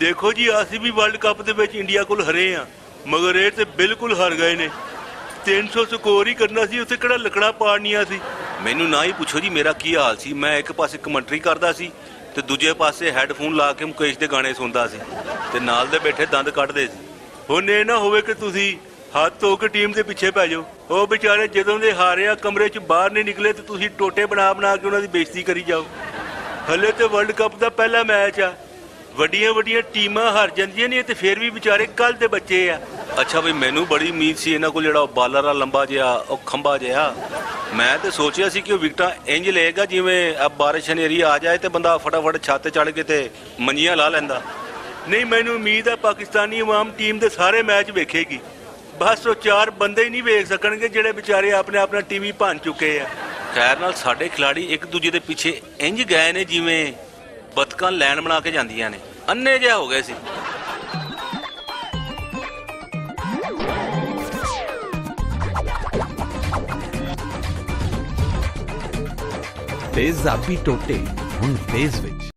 ਦੇਖੋ ਜੀ ਅਸੀਂ ਵੀ ਵਰਲਡ ਕੱਪ ਦੇ ਵਿੱਚ ਇੰਡੀਆ ਕੋਲ ਹਰੇ ਆ ਮਗਰ ਇਹ ਤੇ ਬਿਲਕੁਲ ਹਾਰ ਗਏ ਨੇ। 300 ਸਕੋਰ ਹੀ ਕਰਨਾ ਸੀ ਉੱਥੇ ਕਿਹੜਾ ਲੱਕੜਾਂ ਪਾੜਨੀਆਂ ਸੀ? ਮੈਨੂੰ ਨਾ ਹੀ ਪੁੱਛੋ ਜੀ ਮੇਰਾ ਕੀ ਹਾਲ ਸੀ? ਮੈਂ ਇੱਕ ਪਾਸੇ ਕਮੈਂਟਰੀ ਕਰਦਾ ਸੀ ਤੇ ਦੂਜੇ ਪਾਸੇ ਹੈੱਡਫੋਨ ਲਾ ਕੇ ਮੁਕੇਸ਼ ਦੇ ਗਾਣੇ ਸੁਣਦਾ ਸੀ ਤੇ ਨਾਲ ਦੇ ਬੈਠੇ ਦੰਦ ਕੱਢਦੇ ਸੀ। ਹੁਣ ਇਹ ਨਾ ਹੋਵੇ ਕਿ ਤੁਸੀਂ ਹੱਥ ਧੋ ਕੇ ਟੀਮ ਦੇ ਪਿੱਛੇ ਪੈ ਜਾਓ। ਉਹ ਵਿਚਾਰੇ ਜਦੋਂ ਦੇ ਹਾਰਿਆ ਕਮਰੇ 'ਚ ਬਾਹਰ ਨਹੀਂ ਨਿਕਲੇ ਤੇ ਤੁਸੀਂ ਟੋਟੇ ਬਣਾ ਬਣਾ ਕੇ ਉਹਨਾਂ ਦੀ ਬੇਇੱਜ਼ਤੀ ਕਰੀ ਜਾਓ। ਹਲੇ ਤੇ ਵਰਲਡ ਕੱਪ ਦਾ ਪਹਿਲਾ ਮੈਚ ਆ। ਵੱਡੀਆਂ ਵੱਡੀਆਂ ਟੀਮਾਂ ਹਾਰ ਜਾਂਦੀਆਂ ਨੇ ਤੇ ਫਿਰ ਵੀ ਵਿਚਾਰੇ ਕੱਲ ਦੇ ਬੱਚੇ ਆ। ਅੱਛਾ ਬਈ ਮੈਨੂੰ ਬੜੀ ਉਮੀਦ ਸੀ ਇਹਨਾਂ ਕੋਲ ਜਿਹੜਾ ਬਾਲਰ ਆ ਲੰਬਾ ਜਿਹਾ ਉਹ ਖੰਭਾ ਜਿਹਾ। ਮੈਂ ਤੇ ਸੋਚਿਆ ਸੀ ਕਿ ਉਹ ਵਿਕਟਾਂ ਇੰਜ ਲਏਗਾ ਜਿਵੇਂ ਆ ਬਾਰਿਸ਼ ਹਨੇਰੀ ਆ ਜਾਏ ਤੇ ਬੰਦਾ ਫਟਾਫਟ ਛੱਤ ਚੜ ਕੇ ਤੇ ਮੰਜੀਆਂ ਲਾ ਲੈਂਦਾ। ਨਹੀਂ ਮੈਨੂੰ ਉਮੀਦ ਹੈ ਪਾਕਿਸਤਾਨੀ ਆਵਾਮ ਟੀਮ ਦੇ ਸਾਰੇ ਮੈਚ ਵੇਖੇਗੀ। ਬਸ ਉਹ ਚਾਰ ਬੰਦੇ ਹੀ ਨਹੀਂ ਵੇਖ ਸਕਣਗੇ ਜਿਹੜੇ ਵਿਚਾਰੇ ਆਪਣੇ ਆਪਣਾ ਟੀਵੀ ਭੰਨ ਚੁੱਕੇ ਆ। ਖੈਰ ਨਾਲ ਸਾਡੇ ਖਿਲਾੜੀ ਇੱਕ ਦੂਜੇ ਦੇ ਪਿੱਛੇ ਇੰਜ ਗਏ ਨੇ ਜਿਵੇਂ ਬਤਕਾਂ ਲੈਣ ਬਣਾ ਕੇ ਜਾਂਦੀਆਂ ਨੇ। ਅੰਨੇ ਜਿਹਾ ਹੋ ਗਏ ਸੀ। ਤੇਜ਼ਾਬੀ ਟੋਟੇ ਹੁਣ ਤੇਜ਼ ਵਿੱਚ।